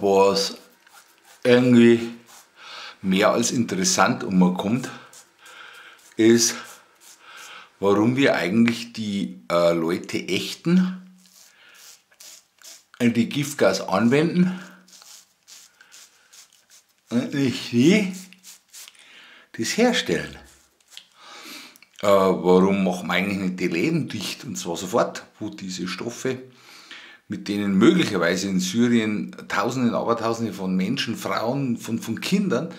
was irgendwie mehr als interessant umkommt, ist, warum wir eigentlich die äh, Leute ächten, die Giftgas anwenden und nicht die, das herstellen. Äh, warum machen wir eigentlich nicht die Läden dicht und zwar sofort, wo diese Stoffe mit denen möglicherweise in Syrien Tausende, Abertausende von Menschen, Frauen, von, von Kindern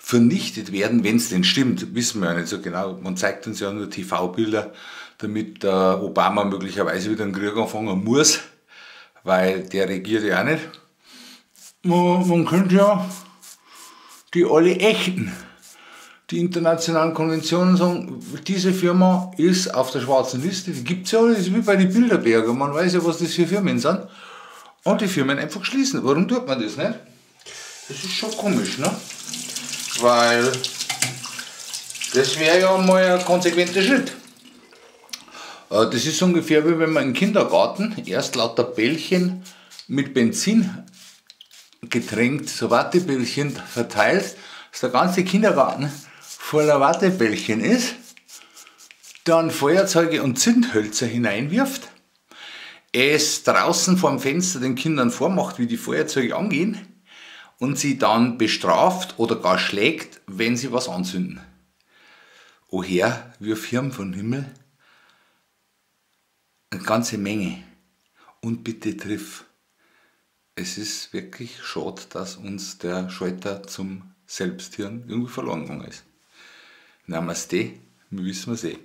vernichtet werden, wenn es denn stimmt, wissen wir ja nicht so genau. Man zeigt uns ja nur TV-Bilder, damit äh, Obama möglicherweise wieder einen Krieg anfangen muss, weil der regiert ja auch nicht. Man, man könnte ja die alle ächten die internationalen Konventionen sagen, diese Firma ist auf der schwarzen Liste, die gibt es ja, das ist wie bei den Bilderberger, man weiß ja, was das für Firmen sind. Und die Firmen einfach schließen. Warum tut man das nicht? Das ist schon komisch, ne? Weil das wäre ja mal ein konsequenter Schritt. Äh, das ist ungefähr wie wenn man im Kindergarten erst lauter Bällchen mit Benzin getränkt, so Wattebällchen verteilt, dass der ganze Kindergarten voller Wattebällchen ist, dann Feuerzeuge und Zündhölzer hineinwirft, es draußen vorm Fenster den Kindern vormacht, wie die Feuerzeuge angehen und sie dann bestraft oder gar schlägt, wenn sie was anzünden. O Herr, wirf Hirn vom Himmel eine ganze Menge und bitte triff. Es ist wirklich schade, dass uns der Schalter zum Selbsthirn irgendwie verloren gegangen ist. Namaste, wir wissen es eh.